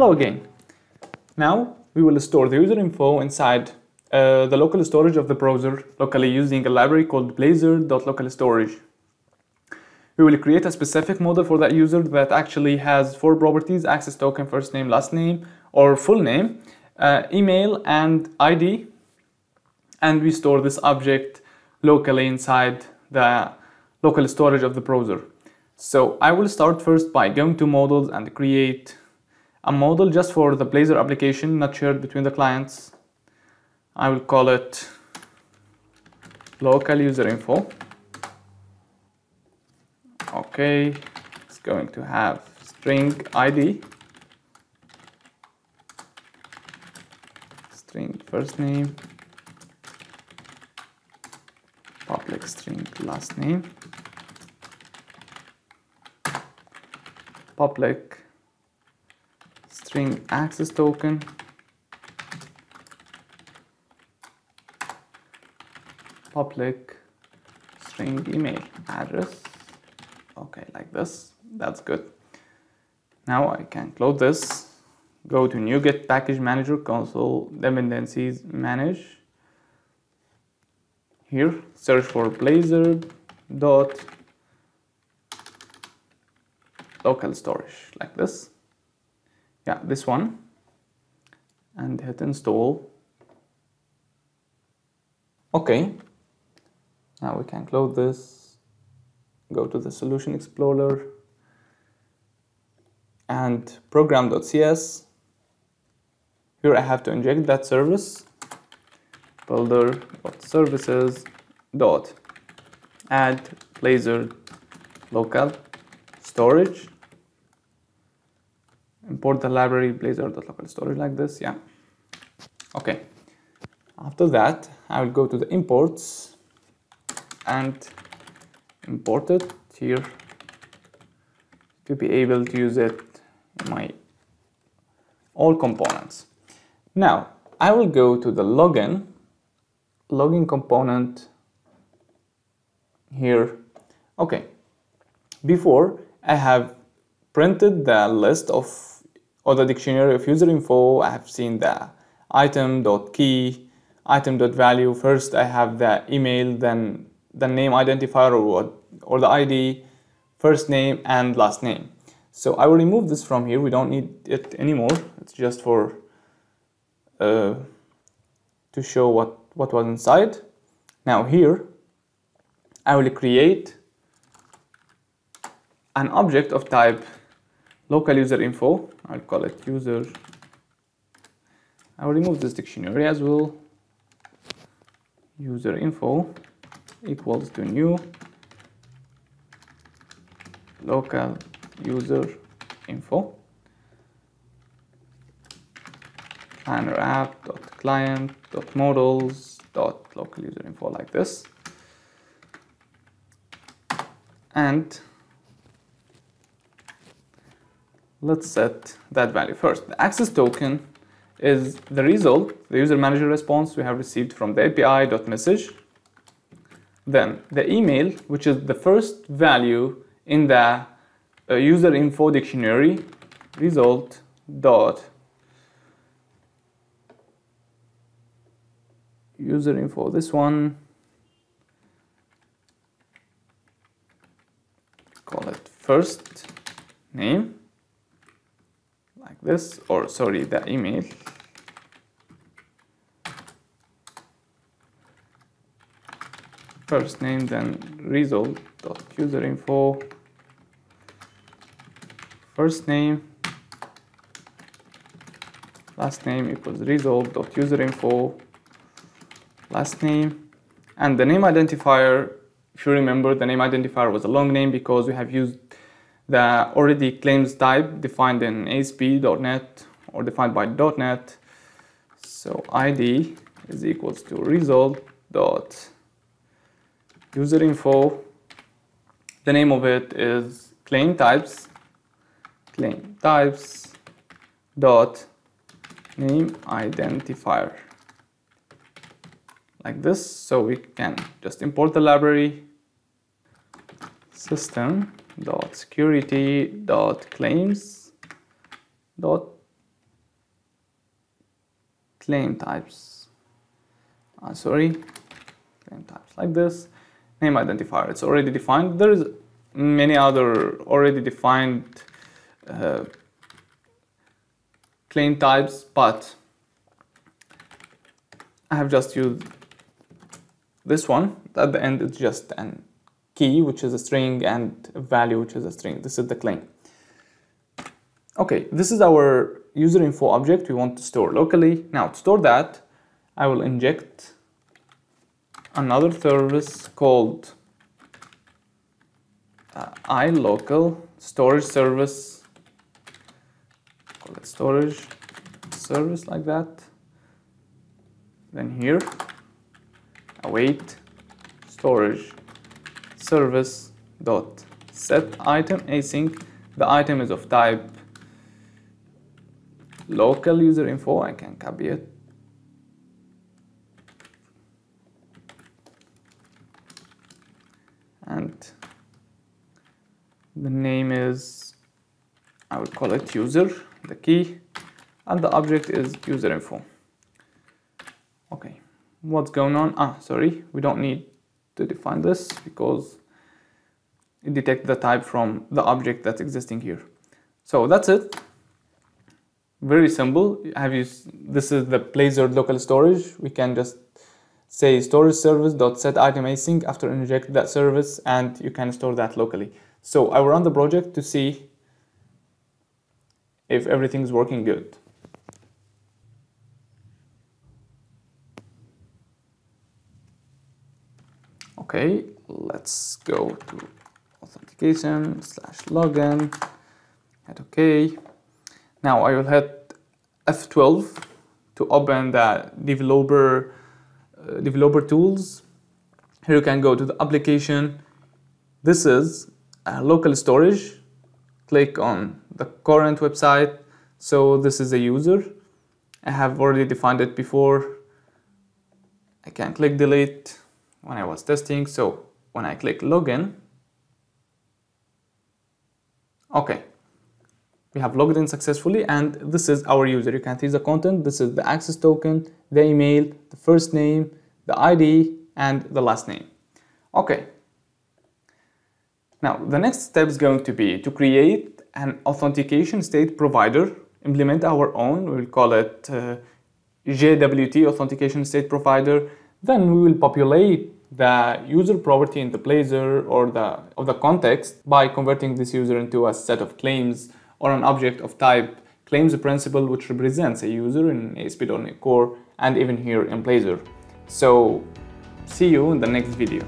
Hello again. Now we will store the user info inside uh, the local storage of the browser locally using a library called blazor.localstorage. We will create a specific model for that user that actually has four properties, access token, first name, last name, or full name, uh, email, and ID. And we store this object locally inside the local storage of the browser. So I will start first by going to models and create a model just for the Blazor application, not shared between the clients. I will call it local user info. Okay, it's going to have string ID, string first name, public string last name, public string access token, public string email address. Okay like this. That's good. Now I can close this. Go to NuGet package manager console dependencies manage. Here search for blazor dot local storage like this yeah this one. And hit install. Okay. Now we can close this, go to the Solution Explorer. And program.cs. Here I have to inject that service, builder.services dot add blazor local storage import the library blazor.local storage like this yeah okay after that I will go to the imports and import it here to be able to use it in my all components. Now I will go to the login login component here. Okay, before I have printed the list of or the dictionary of user info. I have seen the item.key, item.value. First I have the email, then the name identifier or, or the ID, first name and last name. So I will remove this from here. We don't need it anymore. It's just for uh, to show what, what was inside. Now here, I will create an object of type local user info. I'll call it user. I will remove this dictionary as well. User info equals to new local user info planner app dot client dot models dot local user info like this and let's set that value first the access token is the result the user manager response we have received from the api.message then the email, which is the first value in the uh, user info dictionary, result dot user info. This one, call it first name, this, or sorry, the email. first name then result dot user info. First name. Last name equals result dot user info. Last name. And the name identifier if you remember the name identifier was a long name because we have used the already claims type defined in ASP.NET or defined by .NET. So ID is equals to result dot user info. The name of it is claim types claim types dot name identifier. Like this so we can just import the library system dot security dot claims dot claim types. Uh, sorry, claim types like this. Name identifier, it's already defined. There's many other already defined uh, claim types, but I have just used this one. At the end, it's just an key, which is a string, and value, which is a string. This is the claim. Okay, this is our user info object we want to store locally. Now, to store that, I will inject another service called uh, iLocal storage service. Call it storage service like that. Then here, await storage service dot set item async. The item is of type local user info. I can copy it. And the name is, I will call it user, the key, and the object is user info. Okay, what's going on? Ah, sorry, we don't need to define this because it detects the type from the object that's existing here. So that's it. Very simple. Have you? This is the Blazor local storage. We can just say storage service dot set item async after inject that service, and you can store that locally. So I will run the project to see if everything's working good. Okay, let's go to authentication slash login, hit OK. Now I will hit F12 to open the developer, uh, developer tools. Here you can go to the application. This is local storage. Click on the current website. So this is a user. I have already defined it before. I can click delete when I was testing. So when I click login, okay, we have logged in successfully and this is our user. You can see the content. This is the access token, the email, the first name, the ID, and the last name. Okay. Now, the next step is going to be to create an authentication state provider, implement our own, we'll call it uh, JWT authentication state provider. Then we will populate the user property in the Blazor or the, of the context by converting this user into a set of claims or an object of type claims principal which represents a user in ASP.NET Core and even here in Blazor. So see you in the next video.